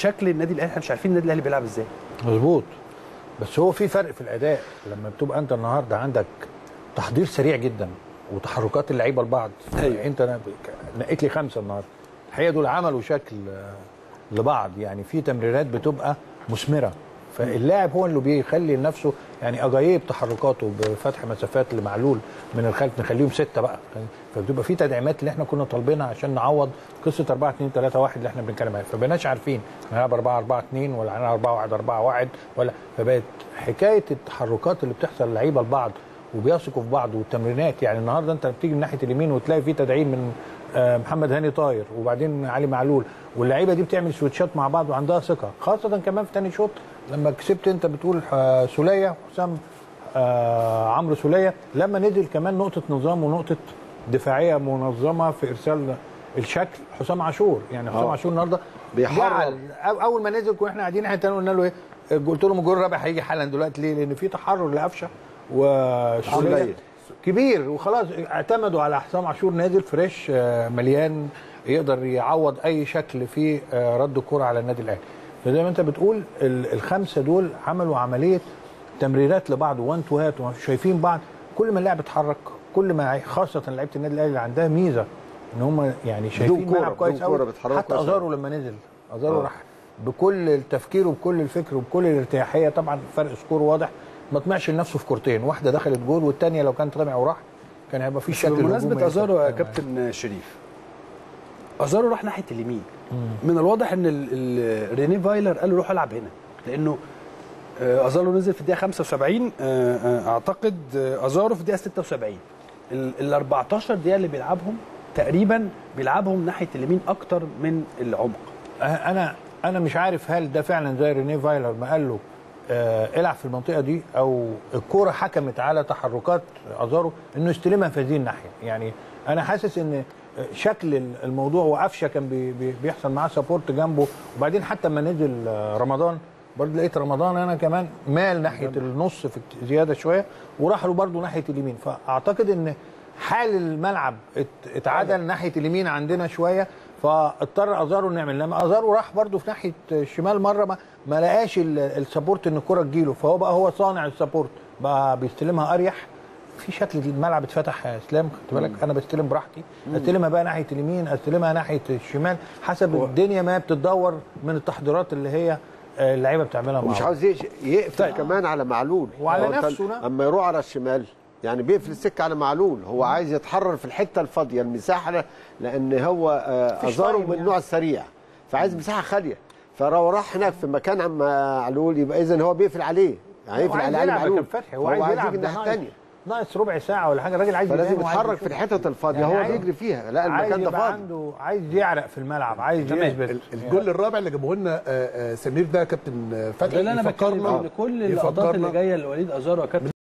شكل النادي الأهلي إحنا مش عارفين النادي الأهلي بيلعب إزاي. مظبوط. بس هو في فرق في الأداء. لما بتبقى أنت النهارده عندك تحضير سريع جدا وتحركات اللعيبة لبعض أيوة. أنت نقيت لي خمسة النهارده. الحقيقة دول عملوا شكل لبعض. يعني في تمريرات بتبقى مثمرة. فاللاعب هو اللي بيخلي لنفسه يعني اجاييه بتحركاته بفتح مسافات لمعلول من الخلف نخليهم ستة بقى. فبتبقى في تدعيمات اللي إحنا كنا طالبينها عشان نعوض قصة 4 2 3 1 اللي إحنا بنتكلم عليها. فبقيناش عارفين هنلعب 4 4 2 ولا هنلعب 4 1 4 1 ولا. فبقت حكاية التحركات اللي بتحصل للعيبه لبعض وبيثقوا في بعض والتمرينات. يعني النهارده انت بتيجي من ناحية اليمين وتلاقي في تدعيم من آه، محمد هاني طاير وبعدين علي معلول. واللعيبة دي بتعمل سويتشات مع بعض وعندها ثقة خاصة كمان في تاني شوط. لما كسبت انت بتقول آه، سولية حسام آه عمرو سولية. لما نزل كمان نقطة نظام ونقطة دفاعية منظمة في إرسال الشكل حسام عاشور. يعني حسام. عاشور النهارده أو- أول ما نزل كنا إحنا قاعدين إحنا قلنا له إيه قلت لهم الجول الرابع هيجي حالا دلوقتي. ليه؟ لأن في تحرر لقفشه وسوليه سولية. كبير وخلاص اعتمدوا على حسام عاشور نازل fresh آه، مليان يقدر يعوض أي شكل في آه، رد الكره على النادي الأهلي. فزي ما أنت بتقول ال- الخمسة دول عملوا عملية تمريرات لبعض one two هات شايفين بعض. كل ما اللاعب اتحرك كل ما خاصة لعيبة النادي الأهلي اللي عندها ميزة إن هم يعني شايفين ملعب كويس قوي حتى أزارو لما نزل أزارو آه. راح بكل التفكير وبكل الفكر وبكل الارتياحية. طبعا فرق score واضح. ما طمعش لنفسه في كورتين. واحدة دخلت جول والثانيه لو كان طمع وراح كان هيبقى في شكل بمناسبة أزارو يا. كابتن شريف أزارو راح ناحية اليمين. من الواضح إن ال- ال- رينيه فايلر قال له روح ألعب هنا لأنه آه، أزارو نزل في الدقيقة 75 آه، آه، أعتقد أزارو في الدقيقة 76 ال ال 14 دقيقة اللي بيلعبهم تقريبا بيلعبهم ناحية اليمين أكتر من العمق. أنا أنا مش عارف هل ده فعلا زي رينيه فايلر ما قال له العب في المنطقة دي أو الكورة حكمت على تحركات أزارو إنه يستلمها في هذه الناحية. يعني أنا حاسس إن شكل الموضوع وقفشة كان بي بي بيحصل معاه support جنبه. وبعدين حتى لما نزل آه، رمضان برضه لقيت رمضان أنا كمان مال ناحية النص في زيادة شوية وراح له برضه ناحية اليمين. فأعتقد إن حال الملعب ات- اتعدل ناحية اليمين عندنا شوية. فاضطر أزارو إنه يعمل. لما أزارو راح برضه في ناحية الشمال مرة ما, ما لقاش ال- ال support إن الكرة تجيله. فهو بقى هو صانع ال support. بقى بيستلمها أريح. في شكل الملعب اتفتح يا إسلام خد بالك؟ أنا بستلم براحتي. أستلمها بقى ناحية اليمين أستلمها ناحية الشمال. حسب الدنيا ما بتتدور من التحضيرات اللي هي آه، اللعيبة بتعملها مش. عاوز يقفل كمان على معلول. وعلى نفسه. أما يروح على الشمال. يعني بيقفل السكة على معلول. هو عايز يتحرر في الحتة الفاضية المساحة لأن هو آه، تايم من يعني. النوع السريع فعايز مساحة خالية. فلو راح هناك في مكان عم معلول يبقى اذا هو بيقفل عليه. يعني يقفل عايز على علي معلول. كابتن فتحي هو عايز يلعب الناحية ناقص- الثانية ناقص ربع ساعة ولا حاجة الراجل عايز فلازم يتحرك في. الحتت الفاضية. يعني هو بيجري فيها لا المكان ده يبقى فاضي. عنده عايز يعرق في الملعب عايز. يثبت. ال- الجول الرابع اللي جابه لنا آه، آه، سمير ده كابتن فتحي اللي أنا بتكلم إن كل اللقطات اللي جاية لوليد أزارو يا كابتن